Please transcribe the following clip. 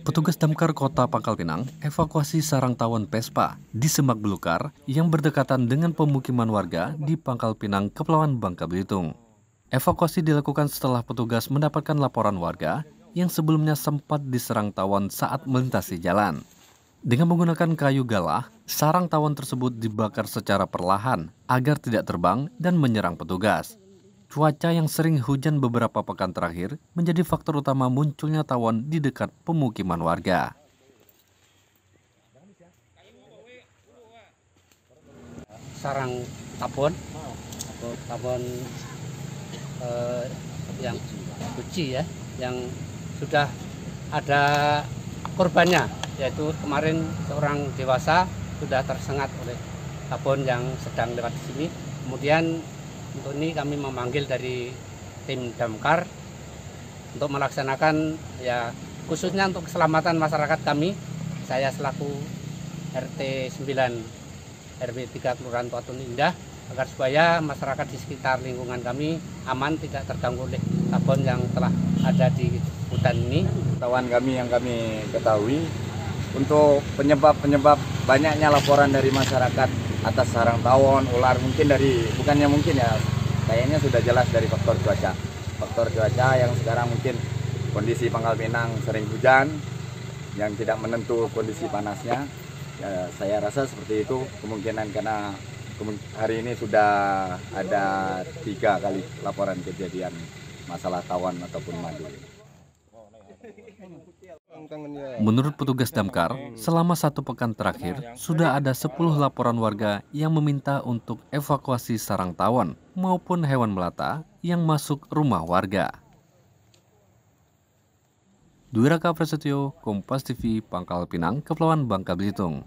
Petugas damkar kota Pangkal Pinang evakuasi sarang tawon Vespa di Semak Belukar yang berdekatan dengan pemukiman warga di Pangkal Pinang, Kepulauan Bangka Belitung. Evakuasi dilakukan setelah petugas mendapatkan laporan warga yang sebelumnya sempat diserang tawon saat melintasi jalan. Dengan menggunakan kayu galah, sarang tawon tersebut dibakar secara perlahan agar tidak terbang dan menyerang petugas. Cuaca yang sering hujan beberapa pekan terakhir menjadi faktor utama munculnya tawon di dekat pemukiman warga. Sarang tabon, tabon eh, yang suci ya, yang sudah ada korbannya, yaitu kemarin seorang dewasa sudah tersengat oleh tabon yang sedang lewat di sini. Kemudian untuk ini kami memanggil dari tim damkar untuk melaksanakan ya khususnya untuk keselamatan masyarakat kami. Saya selaku RT 9 RW 3 Kelurahan Tuatun Indah agar supaya masyarakat di sekitar lingkungan kami aman tidak terganggu oleh tabon yang telah ada di hutan ini. Tawan kami yang kami ketahui untuk penyebab-penyebab banyaknya laporan dari masyarakat atas sarang tawon, ular mungkin dari bukannya mungkin ya kayaknya sudah jelas dari faktor cuaca. Faktor cuaca yang sekarang mungkin kondisi Pangkal Pinang sering hujan yang tidak menentu kondisi panasnya. Ya, saya rasa seperti itu kemungkinan karena hari ini sudah ada tiga kali laporan kejadian masalah tawon ataupun madu. Menurut petugas damkar, selama satu pekan terakhir, sudah ada 10 laporan warga yang meminta untuk evakuasi sarang tawon maupun hewan melata yang masuk rumah warga. Dwi Raka Prasetyo, Kompas TV, Pangkal Pinang, Kepulauan Bangka Belitung.